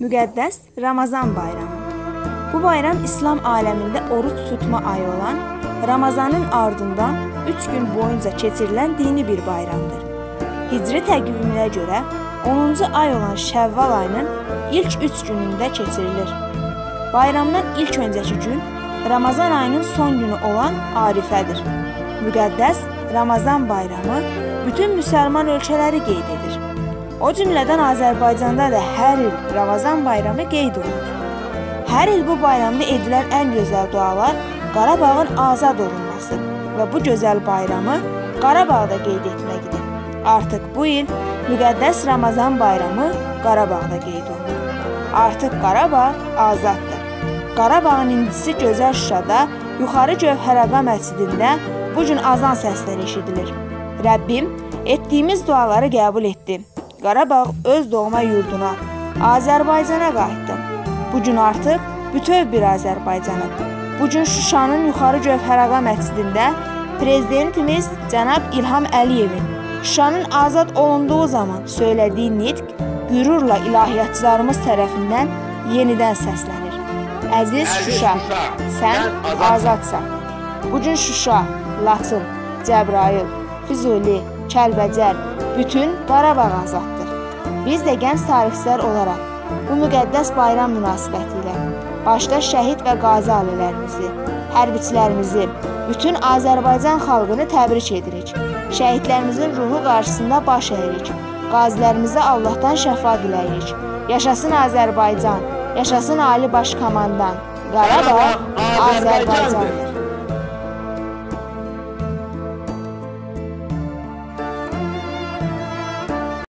Müqəddəs Ramazan bayramı. Bu bayram İslam aləmində oruç tutma ayı olan Ramazanın ardından 3 gün boyunca keçirilən dini bir bayramdır. Hicri təqviminə görə 10-cu ay olan Şəvval ayının ilk 3 günündə keçirilir. Bayramdan ilk öncəki gün Ramazan ayının son günü olan Arifədir. Müqəddəs Ramazan bayramı bütün müsəlman ölkələri qeyd edir. O cümlədən Azərbaycanda da hər il Ramazan bayramı qeyd olunur. Hər il bu bayramda edilən ən gözəl dualar Qarabağın azad olunması və bu gözəl bayramı Qarabağda qeyd etməkdir. Artıq bu il müqəddəs Ramazan bayramı Qarabağda qeyd olunur. Artıq Qarabağ azaddır. Qarabağın indisi gözəl Şuşada, Yuxarı Gövhəraqa məscidində bu gün azan səsləri eşidilir. Rəbbim etdiyimiz duaları qəbul etdi. Qarabağ öz doğma yurduna, Azərbaycana qayıtdı. Bu gün artıq bütöv bir Azərbaycanı. Bu gün Şuşanın Yuxarı Gövhərağa məscidində prezidentimiz cənab İlham Əliyevin Şuşanın azad olunduğu zaman söylədiyi nitq qürurla ilahiyyatçılarımız tərəfindən yenidən səslənir. Əziz Şuşa, sən azadsan. Bu gün Şuşa, Laçın, Cəbrayıl, Füzuli, Kəlbəcər, bütün Qarabağ azaddır. Biz də gənc tarixçilər olaraq bu müqəddəs bayram münasibətilə başda şəhid və qazi ailələrimizi, hərbiçilərimizi, bütün Azərbaycan xalqını təbrik edirik. Şəhidlərimizin ruhu qarşısında baş əyirik. Qazilərimizə Allahdan şəfa diləyirik. Yaşasın Azərbaycan, yaşasın Ali Baş Komandan. Qarabağ Azərbaycandır.